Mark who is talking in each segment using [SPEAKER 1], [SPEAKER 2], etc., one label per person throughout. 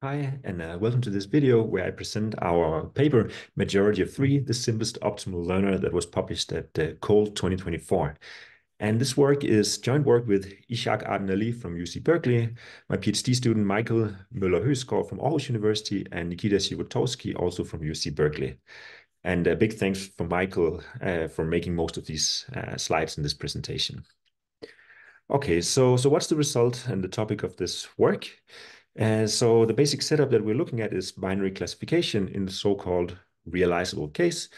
[SPEAKER 1] Hi, and uh, welcome to this video where I present our paper, Majority of Three, the simplest optimal learner that was published at uh, COLT 2024. And this work is joint work with Ishaq Aden Ali from UC Berkeley, my PhD student Michael Møller Høgsgaard from Aarhus University, and Nikita Zhivotovskiy also from UC Berkeley. And a big thanks for Michael uh, for making most of these uh, slides in this presentation. Okay, so, so what's the result and the topic of this work? And so the basic setup that we're looking at is binary classification in the so-called realizable case.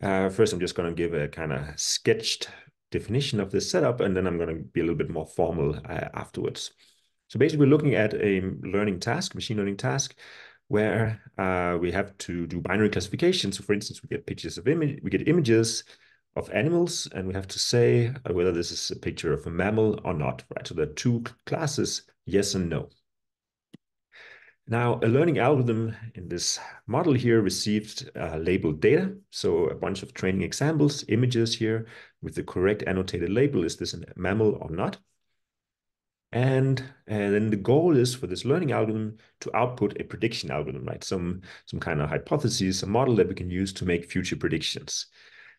[SPEAKER 1] Uh, first, I'm just going to give a kind of sketched definition of this setup, and then I'm going to be a little bit more formal uh, afterwards. So basically, we're looking at a learning task, machine learning task, where uh, we have to do binary classification. So for instance, we get pictures of image, we get images of animals, and we have to say whether this is a picture of a mammal or not, right? So there are two classes, yes and no. Now, a learning algorithm in this model here received uh, labeled data. So a bunch of training examples, images here with the correct annotated label. Is this a mammal or not? And, and then the goal is for this learning algorithm to output a prediction algorithm, right? Some, some kind of hypothesis, a model that we can use to make future predictions.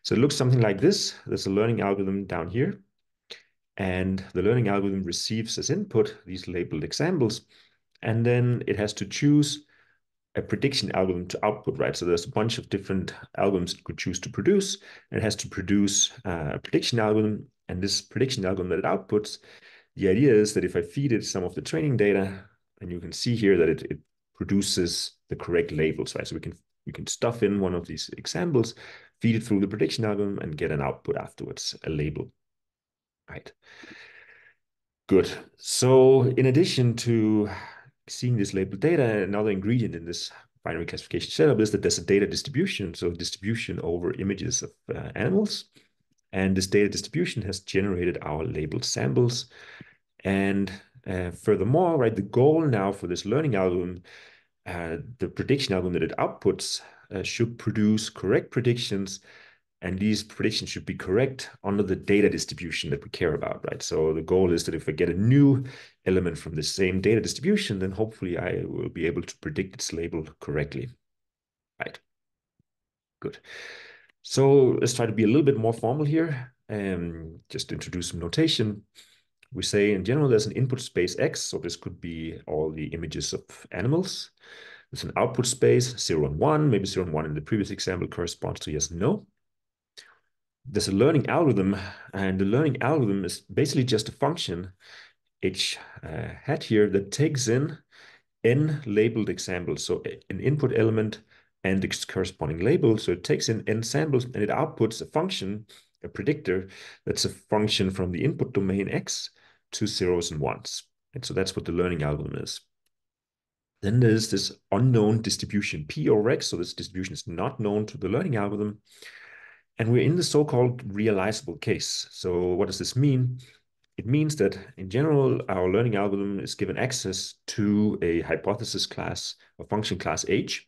[SPEAKER 1] So it looks something like this. There's a learning algorithm down here. And the learning algorithm receives as input these labeled examples and then it has to choose a prediction algorithm to output, right? So there's a bunch of different algorithms it could choose to produce. It has to produce uh, a prediction algorithm. And this prediction algorithm that it outputs, the idea is that if I feed it some of the training data, and you can see here that it, it produces the correct labels, right? So we can we can stuff in one of these examples, feed it through the prediction algorithm, and get an output afterwards, a label, right? Good. So in addition to seeing this labeled data, another ingredient in this binary classification setup is that there's a data distribution, so distribution over images of uh, animals. And this data distribution has generated our labeled samples. And uh, furthermore, right, the goal now for this learning algorithm, uh, the prediction algorithm that it outputs uh, should produce correct predictions and these predictions should be correct under the data distribution that we care about, right? So the goal is that if I get a new element from the same data distribution, then hopefully I will be able to predict its label correctly, right? Good. So let's try to be a little bit more formal here and just introduce some notation. We say in general, there's an input space X, so this could be all the images of animals. There's an output space, 0 and 1. Maybe 0 and 1 in the previous example corresponds to yes no there's a learning algorithm, and the learning algorithm is basically just a function h uh, hat here that takes in n labeled examples, so an input element and its corresponding label. So it takes in n samples and it outputs a function, a predictor, that's a function from the input domain x to zeros and ones. And so that's what the learning algorithm is. Then there's this unknown distribution p over x. So this distribution is not known to the learning algorithm. And we're in the so-called realizable case. So what does this mean? It means that in general, our learning algorithm is given access to a hypothesis class, a function class H.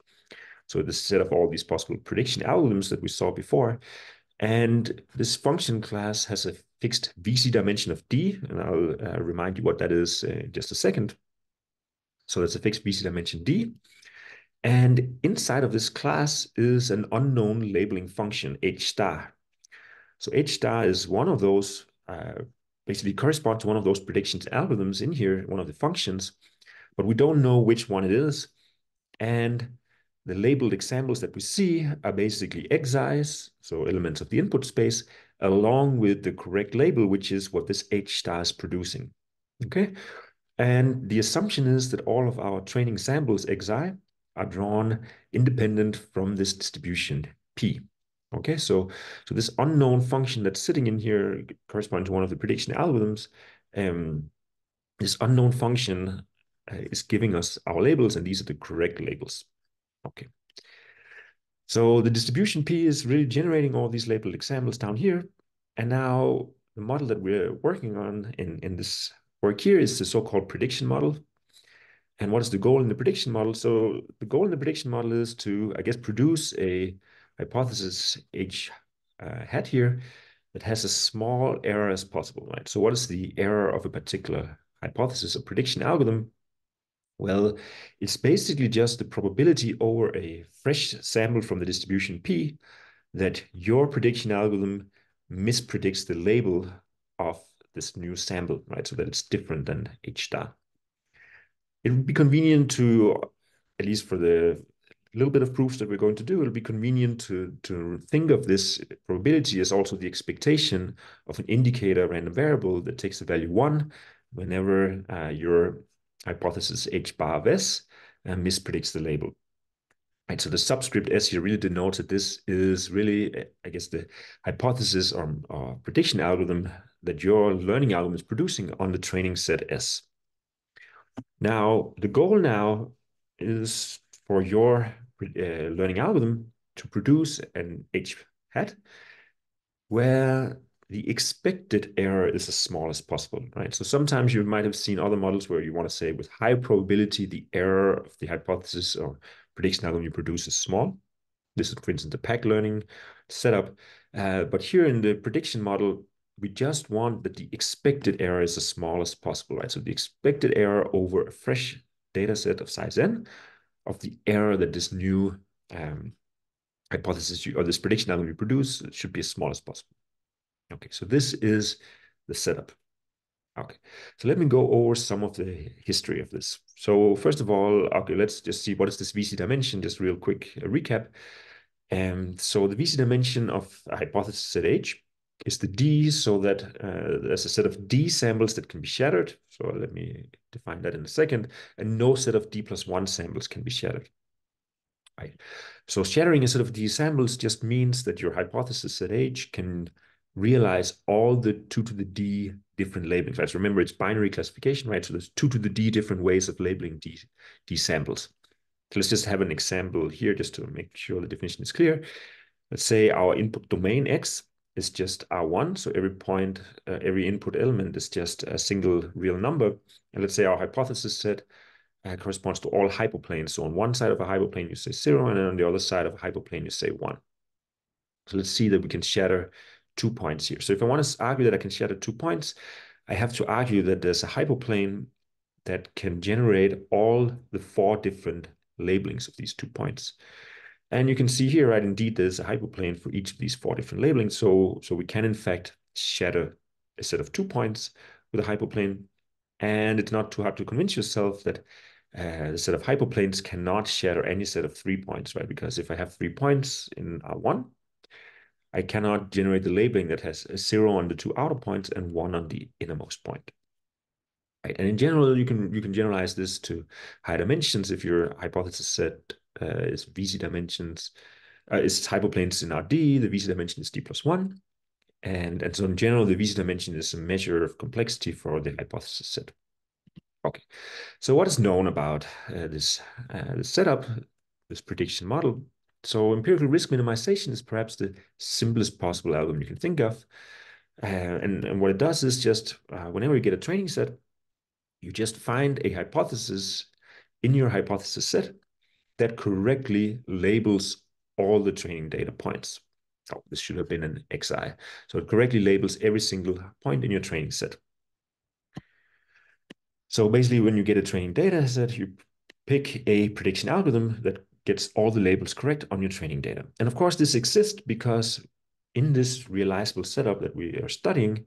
[SPEAKER 1] So the set of all these possible prediction algorithms that we saw before. And this function class has a fixed VC dimension of D, and I'll uh, remind you what that is in just a second. So that's a fixed VC dimension D. And inside of this class is an unknown labeling function, h star. So h star is one of those, uh, basically correspond to one of those predictions algorithms in here, one of the functions, but we don't know which one it is. And the labeled examples that we see are basically xi's, so elements of the input space, along with the correct label, which is what this h star is producing. Okay. And the assumption is that all of our training samples xi are drawn independent from this distribution P. Okay, so, so this unknown function that's sitting in here corresponding to one of the prediction algorithms, um, this unknown function uh, is giving us our labels, and these are the correct labels. Okay. So the distribution P is really generating all these labeled examples down here. And now the model that we're working on in, in this work here is the so-called prediction model. And what is the goal in the prediction model? So the goal in the prediction model is to, I guess, produce a hypothesis H uh, hat here that has as small error as possible, right? So what is the error of a particular hypothesis or prediction algorithm? Well, it's basically just the probability over a fresh sample from the distribution P that your prediction algorithm mispredicts the label of this new sample, right? So that it's different than H star. It would be convenient to, at least for the little bit of proofs that we're going to do, it'll be convenient to, to think of this probability as also the expectation of an indicator random variable that takes the value one whenever uh, your hypothesis H bar of S uh, mispredicts the label. Right, so the subscript S here really denotes that this is really, I guess, the hypothesis or, or prediction algorithm that your learning algorithm is producing on the training set S. Now, the goal now is for your uh, learning algorithm to produce an H hat where the expected error is as small as possible, right? So sometimes you might have seen other models where you want to say with high probability, the error of the hypothesis or prediction algorithm you produce is small. This is, for instance, the PAC learning setup. Uh, but here in the prediction model, we just want that the expected error is as small as possible, right? So the expected error over a fresh data set of size n of the error that this new um, hypothesis or this prediction algorithm you produce should be as small as possible. Okay, so this is the setup. Okay, so let me go over some of the history of this. So first of all, okay, let's just see what is this VC dimension, just real quick recap. And so the VC dimension of a hypothesis at H is the D so that uh, there's a set of D samples that can be shattered. So let me define that in a second. And no set of D plus one samples can be shattered. Right. So shattering a set of D samples just means that your hypothesis at H can realize all the two to the D different labelings, right? Remember, it's binary classification, right? So there's two to the D different ways of labeling D, D samples. So let's just have an example here just to make sure the definition is clear. Let's say our input domain X is just R1. So every point, uh, every input element is just a single real number. And let's say our hypothesis set uh, corresponds to all hyperplanes. So on one side of a hyperplane, you say zero, and on the other side of a hyperplane, you say one. So let's see that we can shatter two points here. So if I want to argue that I can shatter two points, I have to argue that there's a hyperplane that can generate all the four different labelings of these two points. And you can see here, right, indeed, there's a hyperplane for each of these four different labelings. So, so we can, in fact, shatter a set of two points with a hyperplane. And it's not too hard to convince yourself that uh, the set of hyperplanes cannot shatter any set of three points, right? Because if I have three points in R1, I cannot generate the labeling that has a zero on the two outer points and one on the innermost point. Right. And in general, you can you can generalize this to high dimensions if your hypothesis set uh, is VC dimensions, uh, is hyperplanes in RD, the VC dimension is D plus one. And, and so in general, the VC dimension is a measure of complexity for the hypothesis set. Okay, so what is known about uh, this, uh, this setup, this prediction model? So empirical risk minimization is perhaps the simplest possible algorithm you can think of. Uh, and, and what it does is just uh, whenever you get a training set, you just find a hypothesis in your hypothesis set that correctly labels all the training data points. Oh, this should have been an XI. So it correctly labels every single point in your training set. So basically, when you get a training data set, you pick a prediction algorithm that gets all the labels correct on your training data. And of course, this exists because in this realizable setup that we are studying,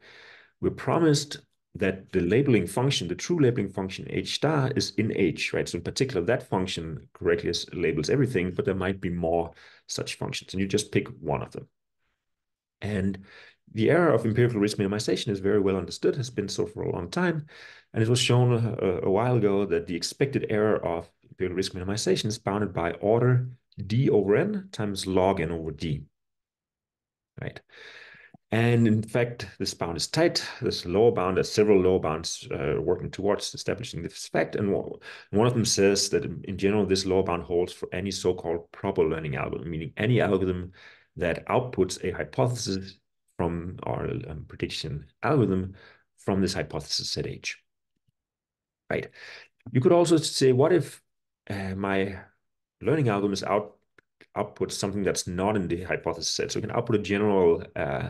[SPEAKER 1] we're promised that the labeling function, the true labeling function H star is in H, right? So in particular, that function correctly labels everything, but there might be more such functions, and you just pick one of them. And the error of empirical risk minimization is very well understood, has been so for a long time. And it was shown uh, a, a while ago that the expected error of empirical risk minimization is bounded by order d over n times log n over d, right? And in fact, this bound is tight. This lower bound, there's several lower bounds uh, working towards establishing this fact. And one of them says that in general, this lower bound holds for any so-called proper learning algorithm, meaning any algorithm that outputs a hypothesis from our um, prediction algorithm from this hypothesis set H. Right. You could also say, what if uh, my learning algorithm is out output something that's not in the hypothesis set? So you can output a general uh,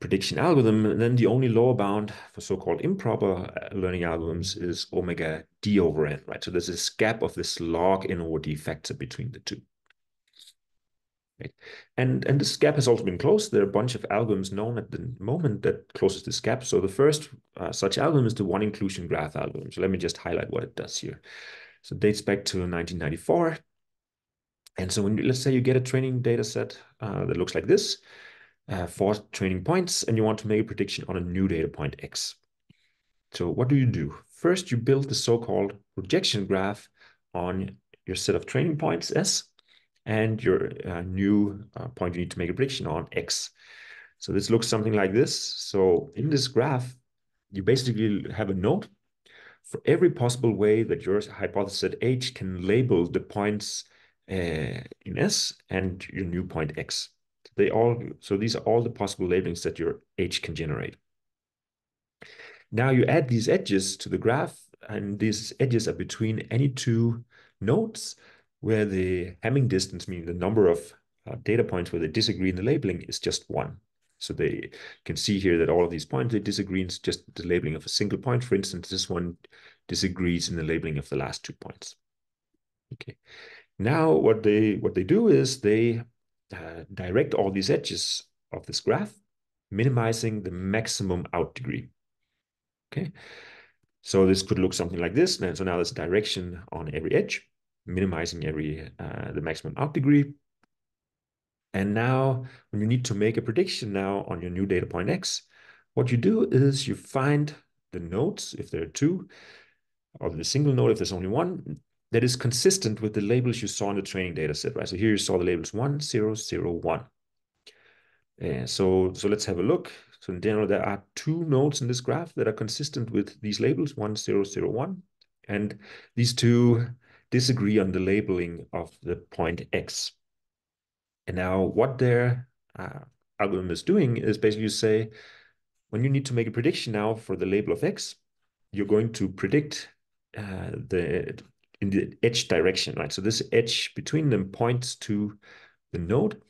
[SPEAKER 1] prediction algorithm, And then the only lower bound for so-called improper uh, learning algorithms is omega d over n, right? So there's this gap of this log n over d factor between the two. Right? And, and this gap has also been closed. There are a bunch of algorithms known at the moment that closes this gap. So the first uh, such algorithm is the one inclusion graph algorithm. So let me just highlight what it does here. So it dates back to 1994. And so when you, let's say you get a training data set uh, that looks like this, uh, four training points, and you want to make a prediction on a new data point X. So what do you do? First, you build the so-called projection graph on your set of training points S and your uh, new uh, point you need to make a prediction on X. So this looks something like this. So in this graph, you basically have a node for every possible way that your hypothesis H can label the points in S and your new point X. They all so these are all the possible labelings that your H can generate. Now you add these edges to the graph, and these edges are between any two nodes where the Hamming distance, meaning the number of uh, data points where they disagree in the labeling, is just one. So they can see here that all of these points, they disagree in just the labeling of a single point. For instance, this one disagrees in the labeling of the last two points. Okay. Now what they what they do is they uh, direct all these edges of this graph, minimizing the maximum out degree. Okay. So this could look something like this. And so now there's direction on every edge minimizing every uh, the maximum out degree. And now when you need to make a prediction now on your new data point X, what you do is you find the nodes, if there are two, or the single node if there's only one, that is consistent with the labels you saw in the training data set, right? So here you saw the labels one, zero, zero, one. Uh, so, so let's have a look. So in general, there are two nodes in this graph that are consistent with these labels, one, zero, zero, one. And these two disagree on the labeling of the point X. And now what their uh, algorithm is doing is basically you say, when you need to make a prediction now for the label of X, you're going to predict uh, the in the edge direction, right? So this edge between them points to the node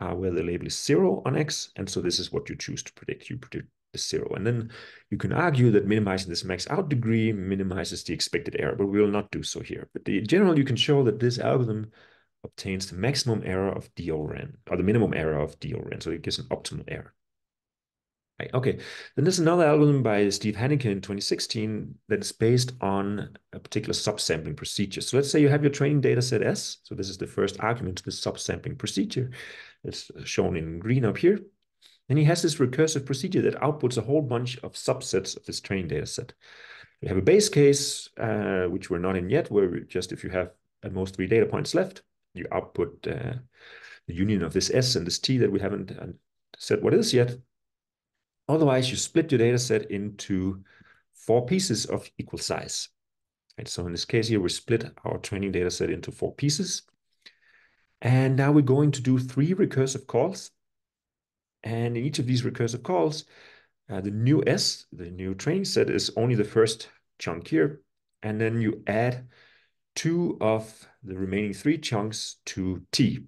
[SPEAKER 1] uh, where the label is zero on X. And so this is what you choose to predict. You predict the zero. And then you can argue that minimizing this max out degree minimizes the expected error, but we will not do so here. But in general, you can show that this algorithm obtains the maximum error of d over n, or the minimum error of d over n, so it gives an optimal error. Okay, then there's another algorithm by Steve Hanneke in 2016 that is based on a particular subsampling procedure. So let's say you have your training data set S. So this is the first argument to the subsampling procedure. It's shown in green up here. And he has this recursive procedure that outputs a whole bunch of subsets of this training data set. We have a base case, uh, which we're not in yet, where just if you have at most three data points left, you output uh, the union of this S and this T that we haven't uh, said what is yet. Otherwise, you split your data set into four pieces of equal size. And so in this case here, we split our training data set into four pieces. And now we're going to do three recursive calls and in each of these recursive calls, uh, the new S, the new training set, is only the first chunk here. And then you add two of the remaining three chunks to T.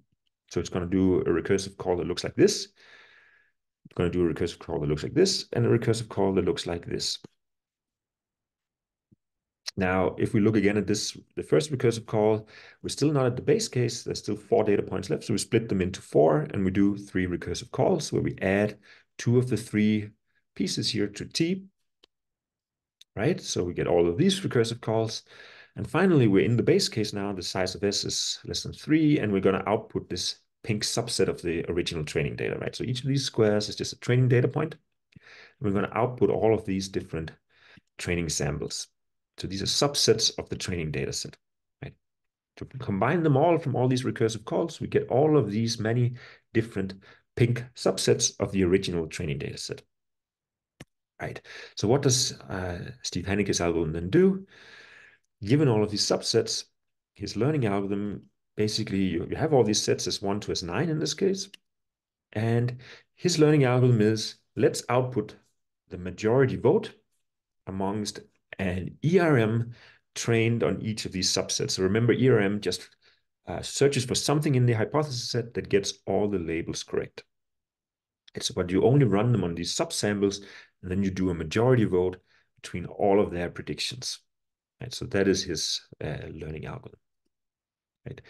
[SPEAKER 1] So it's going to do a recursive call that looks like this. Going to do a recursive call that looks like this, and a recursive call that looks like this. Now, if we look again at this, the first recursive call, we're still not at the base case. There's still four data points left. So we split them into four and we do three recursive calls where we add two of the three pieces here to T, right? So we get all of these recursive calls. And finally, we're in the base case now. The size of S is less than three, and we're going to output this pink subset of the original training data, right? So each of these squares is just a training data point. And we're going to output all of these different training samples. So these are subsets of the training data set. Right? To combine them all from all these recursive calls, we get all of these many different pink subsets of the original training data set. Right. So what does uh, Steve Hanneke's algorithm then do? Given all of these subsets, his learning algorithm, basically you, you have all these sets as 1 to as 9 in this case. And his learning algorithm is, let's output the majority vote amongst an ERM trained on each of these subsets. So remember, ERM just uh, searches for something in the hypothesis set that gets all the labels correct. It's but you only run them on these subsamples, and then you do a majority vote between all of their predictions. Right? So that is his uh, learning algorithm. Right?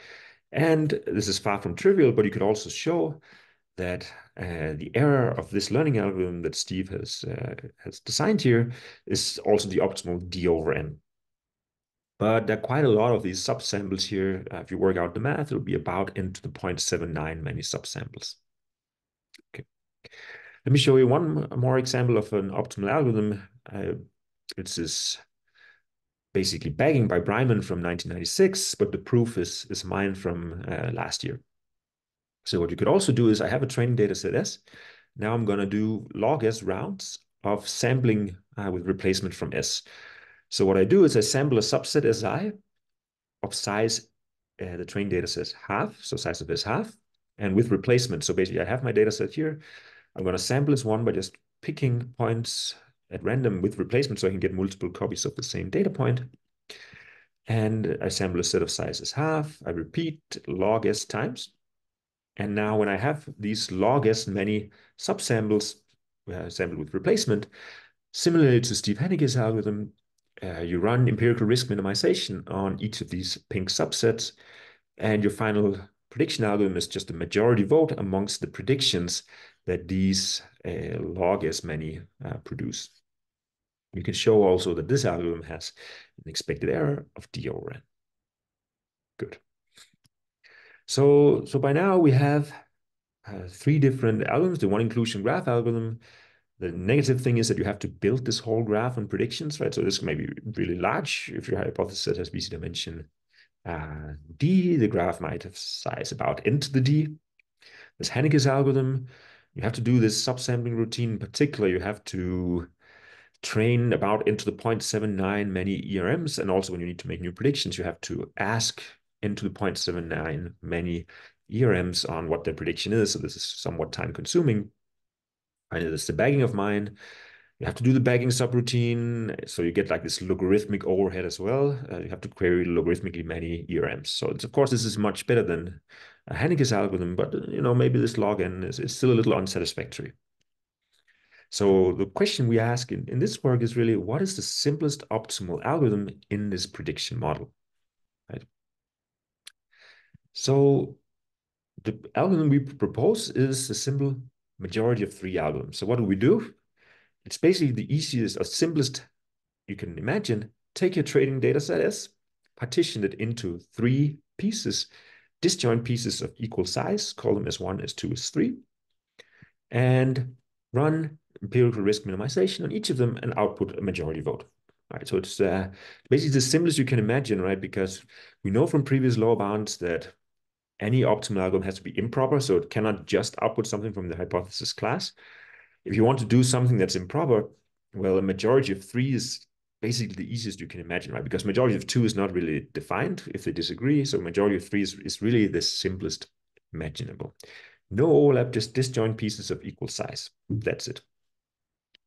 [SPEAKER 1] And this is far from trivial, but you could also show that uh, the error of this learning algorithm that Steve has uh, has designed here is also the optimal d over n. But there are quite a lot of these subsamples here. Uh, if you work out the math, it'll be about n to the 0.79 many subsamples. Okay. Let me show you one more example of an optimal algorithm. Uh, it's this basically bagging by Breiman from 1996, but the proof is, is mine from uh, last year. So what you could also do is I have a training data set S. Now I'm going to do log S rounds of sampling uh, with replacement from S. So what I do is I sample a subset Si of size uh, the trained data set half, so size of S half, and with replacement. So basically I have my data set here. I'm going to sample this one by just picking points at random with replacement so I can get multiple copies of the same data point. And I sample a set of sizes half. I repeat log S times. And now when I have these log S many subsamples uh, sampled with replacement, similarly to Steve Hanneke's algorithm, uh, you run empirical risk minimization on each of these pink subsets, and your final prediction algorithm is just a majority vote amongst the predictions that these uh, log as many uh, produce. You can show also that this algorithm has an expected error of d over n. Good. So, so by now we have uh, three different algorithms, the one inclusion graph algorithm. The negative thing is that you have to build this whole graph on predictions, right? So this may be really large if your hypothesis has VC dimension uh, d, the graph might have size about n to the d. This Hanneke's algorithm, you have to do this subsampling routine in particular. You have to train about into the 0.79 many ERMs. And also when you need to make new predictions, you have to ask into the 0.79 many ERMs on what their prediction is. So this is somewhat time consuming. And it's the bagging of mine. You have to do the bagging subroutine. So you get like this logarithmic overhead as well. Uh, you have to query logarithmically many ERMs. So of course, this is much better than a algorithm, but you know, maybe this log n is, is still a little unsatisfactory. So the question we ask in, in this work is really, what is the simplest optimal algorithm in this prediction model? Right. So the algorithm we propose is a simple majority of three algorithms. So what do we do? It's basically the easiest or simplest you can imagine. Take your trading data set S, partition it into three pieces, disjoint pieces of equal size, call them S1, S2, S3, and run empirical risk minimization on each of them and output a majority vote. Right, so it's uh, basically the simplest you can imagine, right? Because we know from previous law bounds that any optimal algorithm has to be improper, so it cannot just output something from the hypothesis class. If you want to do something that's improper, well, a majority of three is basically the easiest you can imagine, right? Because majority of two is not really defined if they disagree. So majority of three is, is really the simplest imaginable. No overlap, just disjoint pieces of equal size. That's it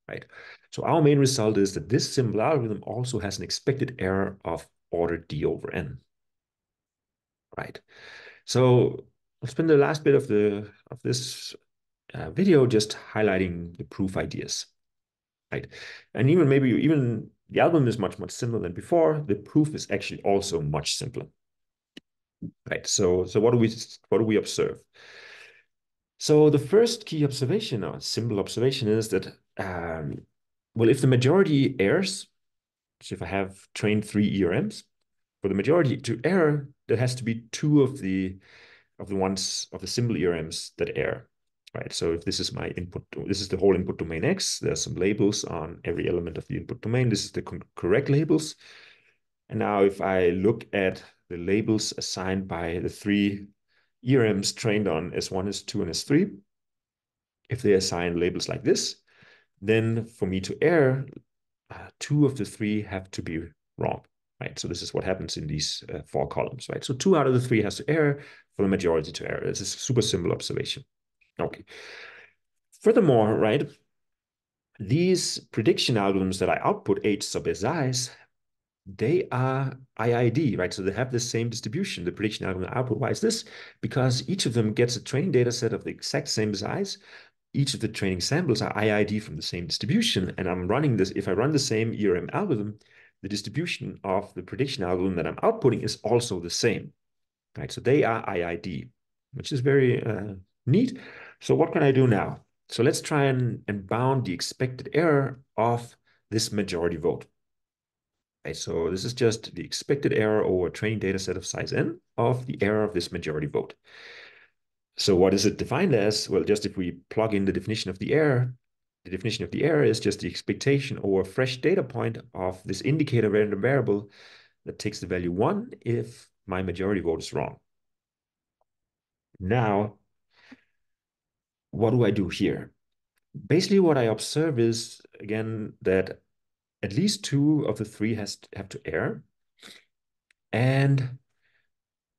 [SPEAKER 1] right? So our main result is that this simple algorithm also has an expected error of order d over n, right? So I'll spend the last bit of the of this uh, video just highlighting the proof ideas, right? And even maybe even the algorithm is much much simpler than before. The proof is actually also much simpler, right? So so what do we what do we observe? So the first key observation or simple observation is that um, well, if the majority errs, so if I have trained three ERMs, for the majority to error, there has to be two of the of the ones of the simple ERMs that err, right? So if this is my input, this is the whole input domain X, there's some labels on every element of the input domain. This is the correct labels. And now if I look at the labels assigned by the three ERMs trained on S1, S2, and S3, if they assign labels like this, then for me to err, uh, two of the three have to be wrong, right? So this is what happens in these uh, four columns, right? So two out of the three has to err for the majority to err. This is a super simple observation. Okay. Furthermore, right, these prediction algorithms that I output H sub SIs, they are IID, right? So they have the same distribution, the prediction algorithm output. Why is this? Because each of them gets a training data set of the exact same size, each of the training samples are IID from the same distribution, and I'm running this, if I run the same ERM algorithm, the distribution of the prediction algorithm that I'm outputting is also the same, right? So they are IID, which is very uh, neat. So what can I do now? So let's try and, and bound the expected error of this majority vote. Okay, so this is just the expected error over a training data set of size n of the error of this majority vote. So what is it defined as? Well, just if we plug in the definition of the error, the definition of the error is just the expectation over a fresh data point of this indicator random variable that takes the value one if my majority vote is wrong. Now, what do I do here? Basically, what I observe is, again, that at least two of the three has have to err. And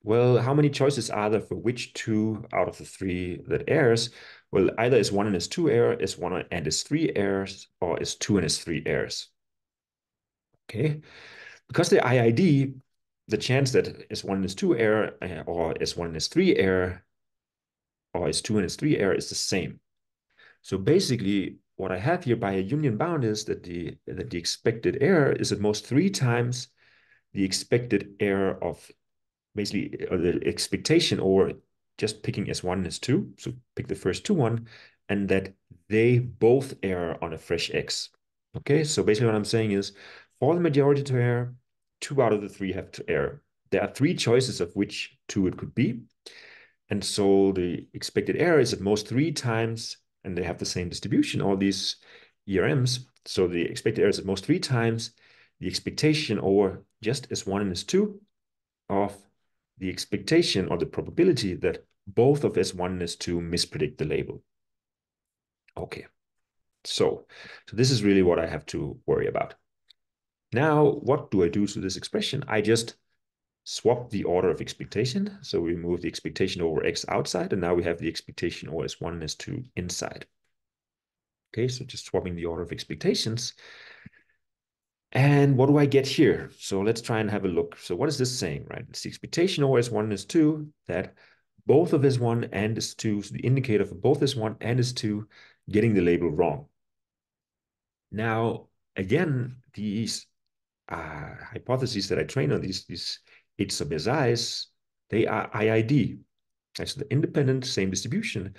[SPEAKER 1] well, how many choices are there for which two out of the three that errs? Well, either is one and is two error, is one and is three errors, or is two and is three errors. Okay, because the IID, the chance that is one and is two error, uh, or is one and is three error, or is two and is three error is the same. So basically, what I have here by a union bound is that the that the expected error is at most three times the expected error of basically uh, the expectation or just picking S1 and S2. So pick the first two one, and that they both err on a fresh X. Okay, so basically what I'm saying is for the majority to err, two out of the three have to err. There are three choices of which two it could be. And so the expected error is at most three times, and they have the same distribution, all these ERMs. So the expected error is at most three times the expectation over just S1 and S2 of the expectation or the probability that both of S1 and S2 mispredict the label. Okay, so, so this is really what I have to worry about. Now, what do I do to this expression? I just swap the order of expectation. So we move the expectation over X outside, and now we have the expectation over S1 and S2 inside. Okay, so just swapping the order of expectations. And what do I get here? So let's try and have a look. So what is this saying, right? It's the expectation over S1 and S2 that both of S1 and S2, so the indicator for both S1 and S2 getting the label wrong. Now, again, these uh, hypotheses that I train on, these, these H sub SIs, they are IID. That's the independent, same distribution.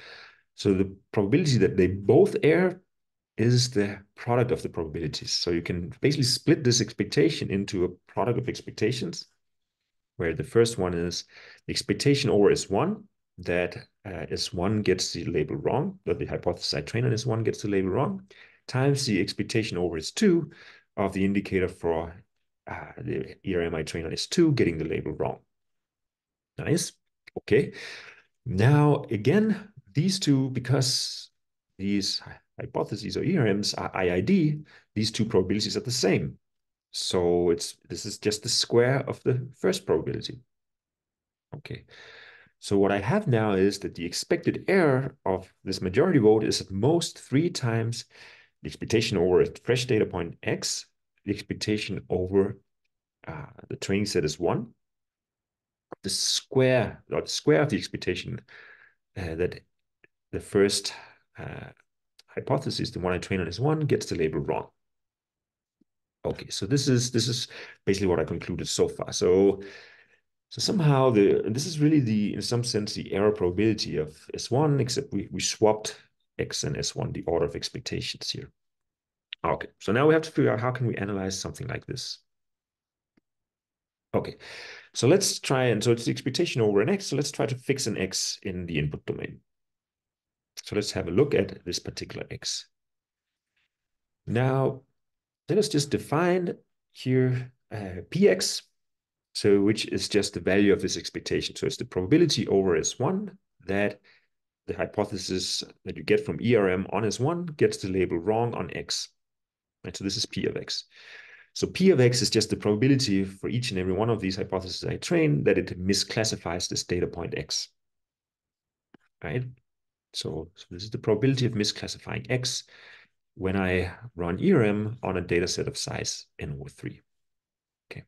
[SPEAKER 1] So the probability that they both err is the product of the probabilities. So you can basically split this expectation into a product of expectations, where the first one is the expectation over S1, that uh, S1 gets the label wrong, that the hypothesis I train on S1 gets the label wrong, times the expectation over S2 of the indicator for uh, the ERM I train on S2 getting the label wrong. Nice. Okay. Now, again, these two, because these hypotheses or ERMs are IID, these two probabilities are the same. So it's this is just the square of the first probability. Okay. So what I have now is that the expected error of this majority vote is at most three times the expectation over a fresh data point X, the expectation over uh, the training set is one. The square, or the square of the expectation uh, that the first uh, hypothesis, the one I train on is one, gets the label wrong. Okay, so this is this is basically what I concluded so far. So so somehow the this is really the in some sense the error probability of S1, except we, we swapped X and S1, the order of expectations here. Okay, so now we have to figure out how can we analyze something like this. Okay, so let's try and so it's the expectation over an X. So let's try to fix an X in the input domain. So let's have a look at this particular x. Now, let us just define here uh, px, so which is just the value of this expectation. So it's the probability over S1 that the hypothesis that you get from ERM on S1 gets the label wrong on X. Right, so this is P of X. So P of X is just the probability for each and every one of these hypotheses I train that it misclassifies this data point X. Right? So, so this is the probability of misclassifying X when I run ERM on a data set of size n over 3. Okay.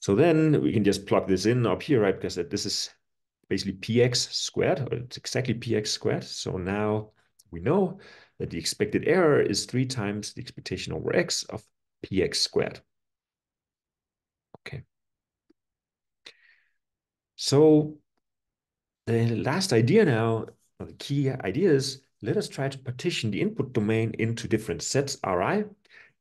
[SPEAKER 1] So then we can just plug this in up here, right? Because this is basically px squared, or it's exactly px squared. So now we know that the expected error is three times the expectation over x of px squared. Okay. So the last idea now, the key idea is let us try to partition the input domain into different sets Ri,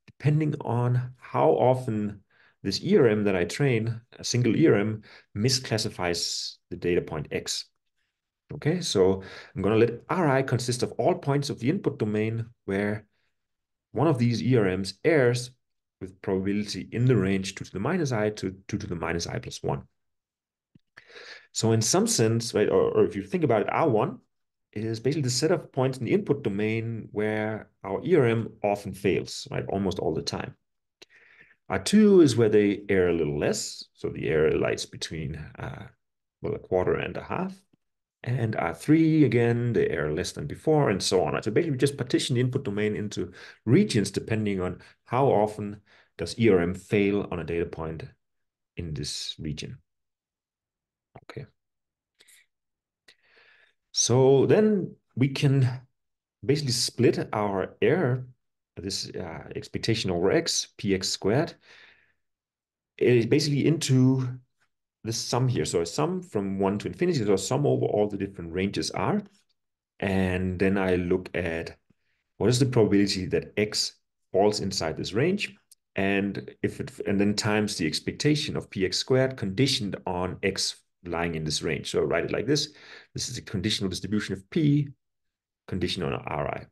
[SPEAKER 1] depending on how often this ERM that I train, a single ERM, misclassifies the data point X. Okay, so I'm going to let Ri consist of all points of the input domain where one of these ERMs errs with probability in the range 2 to the minus i to 2 to the minus i plus 1. So in some sense, right, or, or if you think about it, R1 is basically the set of points in the input domain where our ERM often fails, right, almost all the time. R2 is where they err a little less, so the error lies between, uh, well, a quarter and a half. And R3, again, they err less than before, and so on. So basically, we just partition the input domain into regions depending on how often does ERM fail on a data point in this region. Okay. So then we can basically split our error, this uh, expectation over x, px squared, is basically into the sum here. So a sum from 1 to infinity, so a sum over all the different ranges are. And then I look at what is the probability that x falls inside this range and if it and then times the expectation of px squared conditioned on x lying in this range. So I write it like this. This is a conditional distribution of P, condition on Ri.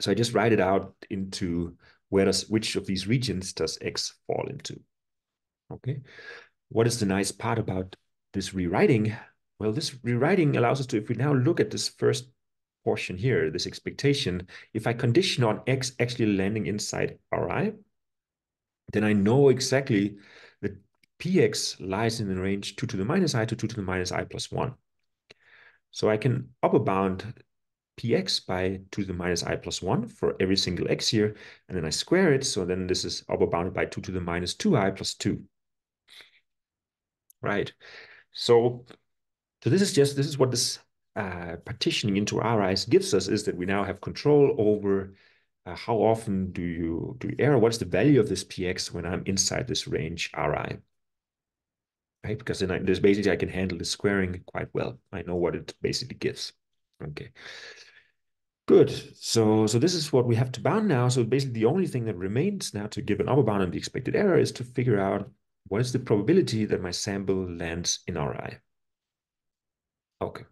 [SPEAKER 1] So I just write it out into where does which of these regions does X fall into. Okay. What is the nice part about this rewriting? Well, this rewriting allows us to, if we now look at this first portion here, this expectation, if I condition on X actually landing inside Ri, then I know exactly that px lies in the range 2 to the minus i to 2 to the minus i plus 1. So I can upper bound px by 2 to the minus i plus 1 for every single x here, and then I square it, so then this is upper bounded by 2 to the minus 2i plus 2. Right, so, so this is just, this is what this uh, partitioning into RIs gives us, is that we now have control over uh, how often do you do you error? What's the value of this px when I'm inside this range Ri? right? Because then I, there's basically I can handle the squaring quite well. I know what it basically gives. Okay. Good. So, so this is what we have to bound now. So basically the only thing that remains now to give an upper bound on the expected error is to figure out what is the probability that my sample lands in Ri. Okay.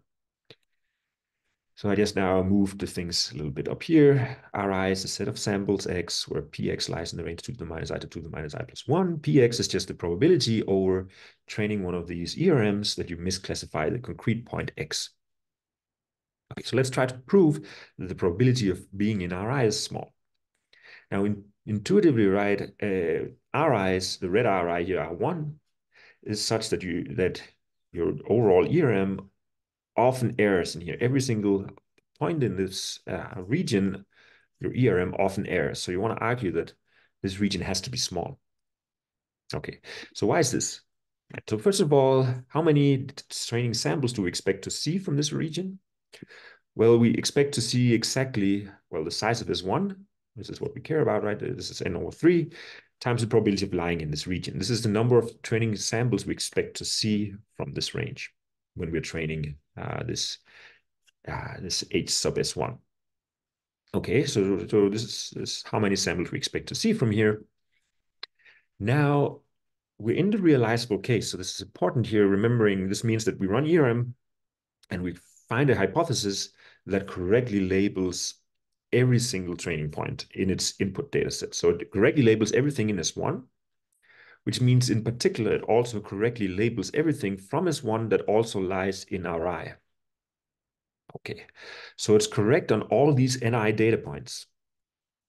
[SPEAKER 1] So I just now moved the things a little bit up here. Ri is a set of samples x, where px lies in the range 2 to the minus i to 2 to the minus i plus 1. px is just the probability over training one of these ERMs that you misclassify the concrete point x. Okay, so let's try to prove that the probability of being in Ri is small. Now, in, intuitively, right, uh, Ri's, the red Ri here, R1, is such that you that your overall ERM often errors in here. Every single point in this uh, region, your ERM often errors. So you want to argue that this region has to be small. Okay, so why is this? So first of all, how many training samples do we expect to see from this region? Well, we expect to see exactly, well, the size of this one, this is what we care about, right? This is n over 3, times the probability of lying in this region. This is the number of training samples we expect to see from this range when we're training uh, this uh, this H sub S1. Okay, so, so this is, this is how many samples we expect to see from here. Now, we're in the realizable case. So this is important here, remembering this means that we run ERM and we find a hypothesis that correctly labels every single training point in its input data set. So it correctly labels everything in S1 which means in particular it also correctly labels everything from S1 that also lies in Ri. Okay, so it's correct on all these NI data points.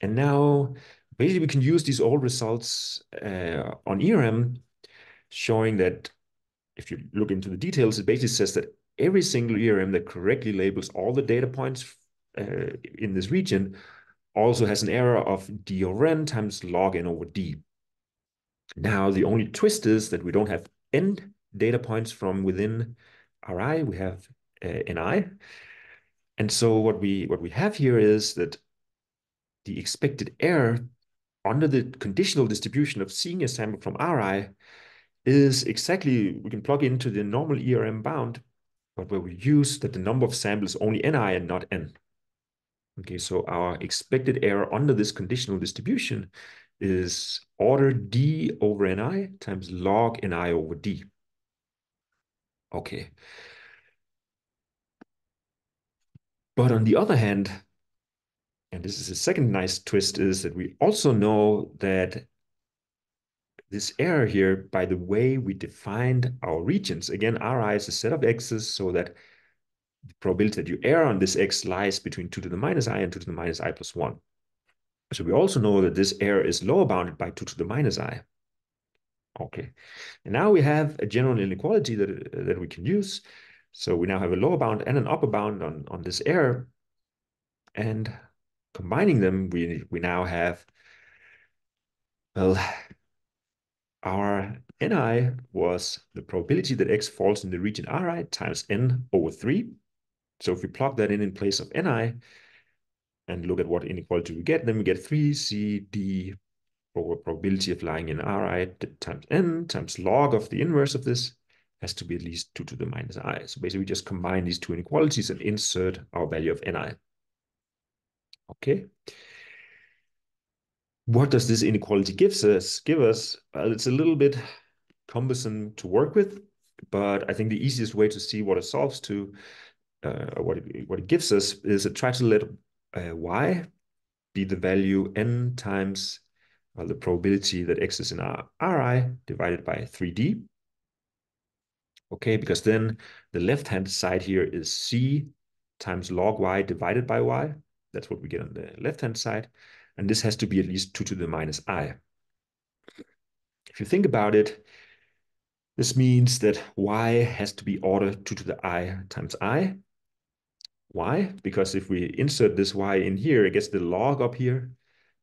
[SPEAKER 1] And now basically we can use these old results uh, on ERM showing that if you look into the details, it basically says that every single ERM that correctly labels all the data points uh, in this region also has an error of d over n times log n over d. Now, the only twist is that we don't have n data points from within Ri, we have uh, Ni. And so what we what we have here is that the expected error under the conditional distribution of seeing a sample from Ri is exactly, we can plug into the normal ERM bound, but where we use that the number of samples only Ni and not N. Okay, so our expected error under this conditional distribution is order D over Ni times log Ni over D. Okay. But on the other hand, and this is a second nice twist, is that we also know that this error here by the way we defined our regions. Again, Ri is a set of x's so that the probability that you err on this x lies between 2 to the minus i and 2 to the minus i plus 1. So we also know that this error is lower bounded by 2 to the minus i. Okay, and now we have a general inequality that, that we can use. So we now have a lower bound and an upper bound on, on this error. And combining them, we, we now have, well, our ni was the probability that x falls in the region Ri times n over 3. So if we plug that in in place of ni and look at what inequality we get, then we get 3cd over probability of lying in Ri times n times log of the inverse of this has to be at least 2 to the minus i. So basically we just combine these two inequalities and insert our value of ni. Okay what does this inequality gives us give us well, it's a little bit cumbersome to work with but i think the easiest way to see what it solves to uh, what it, what it gives us is to try to let uh, y be the value n times well, the probability that x is in our ri divided by 3d okay because then the left hand side here is c times log y divided by y that's what we get on the left hand side and this has to be at least 2 to the minus i. If you think about it, this means that y has to be order 2 to the i times i. Why? Because if we insert this y in here, it gets the log up here,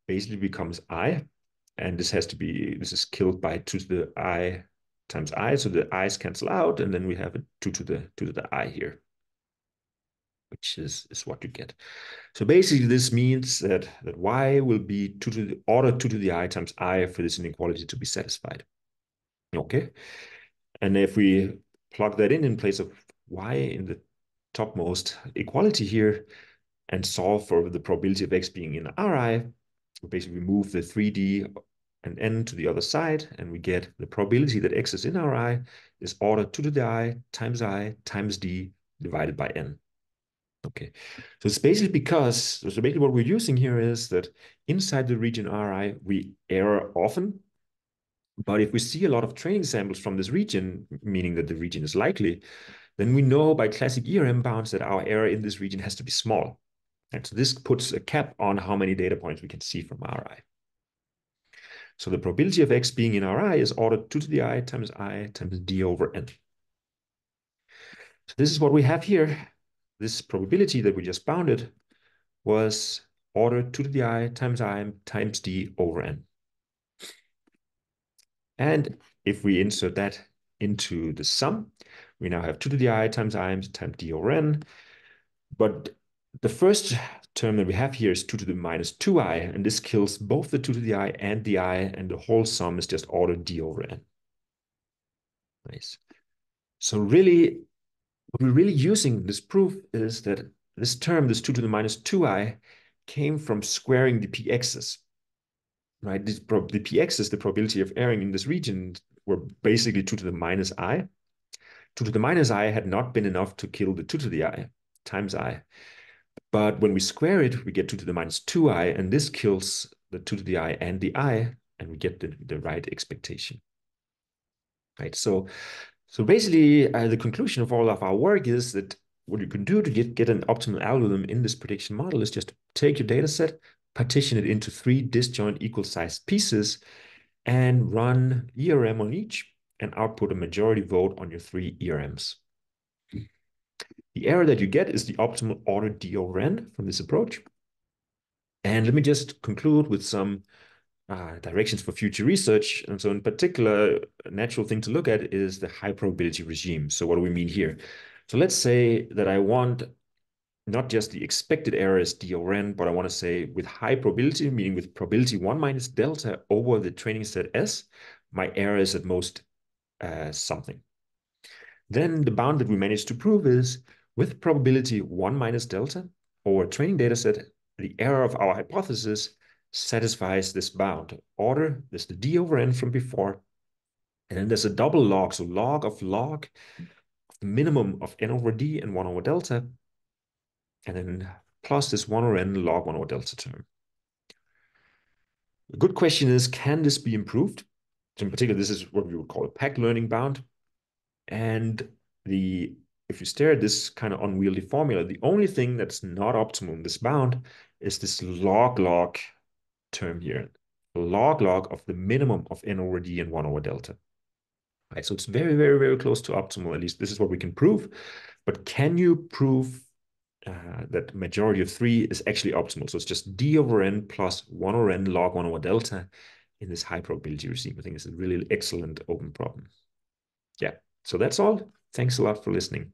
[SPEAKER 1] basically becomes i. And this has to be, this is killed by 2 to the i times i, so the i's cancel out, and then we have a 2 to the 2 to the i here which is, is what you get. So basically this means that, that y will be 2 to the order 2 to the i times i for this inequality to be satisfied. Okay. And if we plug that in in place of y in the topmost equality here and solve for the probability of x being in Ri, we basically move the 3d and n to the other side, and we get the probability that x is in Ri is order 2 to the i times i times d divided by n. Okay, so it's basically because, so basically what we're using here is that inside the region Ri, we error often, but if we see a lot of training samples from this region, meaning that the region is likely, then we know by classic ERM bounds that our error in this region has to be small. And so this puts a cap on how many data points we can see from Ri. So the probability of x being in Ri is ordered 2 to the i times i times d over n. So this is what we have here this probability that we just bounded was order 2 to the i times i times d over n. And if we insert that into the sum, we now have 2 to the i times i times d over n. But the first term that we have here is 2 to the minus 2i, and this kills both the 2 to the i and the i, and the whole sum is just order d over n. Nice. So really, what we're really using this proof is that this term, this 2 to the minus 2i, came from squaring the px's, right? This the px's, the probability of erring in this region, were basically 2 to the minus i. 2 to the minus i had not been enough to kill the 2 to the i times i. But when we square it, we get 2 to the minus 2i, and this kills the 2 to the i and the i, and we get the, the right expectation. Right, so so basically, uh, the conclusion of all of our work is that what you can do to get, get an optimal algorithm in this prediction model is just take your data set, partition it into three disjoint equal-sized pieces, and run ERM on each, and output a majority vote on your three ERMs. The error that you get is the optimal order D over N from this approach. And let me just conclude with some uh, directions for future research. And so in particular, a natural thing to look at is the high probability regime. So what do we mean here? So let's say that I want not just the expected error is d over n, but I want to say with high probability, meaning with probability 1 minus delta over the training set S, my error is at most something. Then the bound that we managed to prove is with probability 1 minus delta over training data set, the error of our hypothesis satisfies this bound. Order, this the d over n from before, and then there's a double log, so log of log, the minimum of n over d and 1 over delta, and then plus this 1 over n log 1 over delta term. A good question is, can this be improved? In particular, this is what we would call a PAC learning bound. And the if you stare at this kind of unwieldy formula, the only thing that's not optimal in this bound is this log log term here, log log of the minimum of n over d and 1 over delta. Right, so it's very, very, very close to optimal. At least this is what we can prove. But can you prove uh, that majority of 3 is actually optimal? So it's just d over n plus 1 over n log 1 over delta in this high probability regime. I think it's a really excellent open problem. Yeah, so that's all. Thanks a lot for listening.